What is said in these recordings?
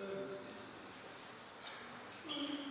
Thank you.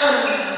Hallelujah.